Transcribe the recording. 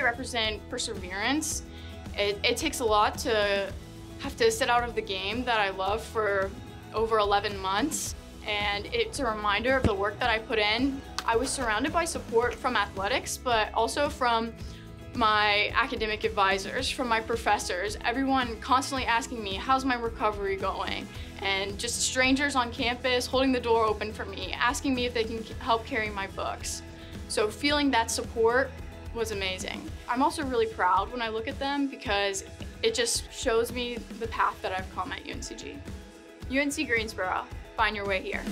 represent perseverance. It, it takes a lot to have to sit out of the game that I love for over 11 months. And it's a reminder of the work that I put in. I was surrounded by support from athletics, but also from my academic advisors, from my professors, everyone constantly asking me, how's my recovery going? And just strangers on campus holding the door open for me, asking me if they can help carry my books. So feeling that support was amazing. I'm also really proud when I look at them because it just shows me the path that I've come at UNCG. UNC Greensboro, find your way here.